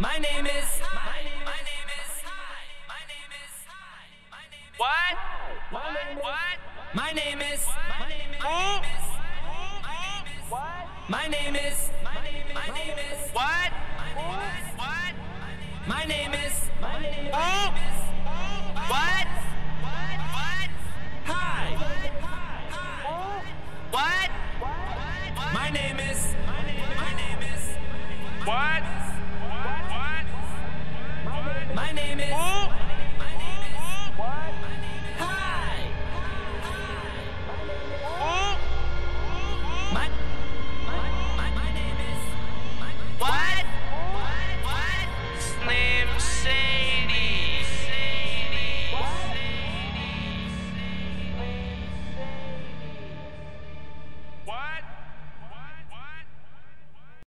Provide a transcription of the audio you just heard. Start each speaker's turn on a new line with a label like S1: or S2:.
S1: My name is. My name is. My name is.
S2: What?
S1: What? My name is.
S2: Who?
S1: My name is. My name is.
S2: What? What?
S1: My name is.
S2: Who? What? What?
S1: Hi.
S2: What?
S1: My name is. My name is.
S2: What? What?
S1: My name is.
S2: Who?
S1: My name is.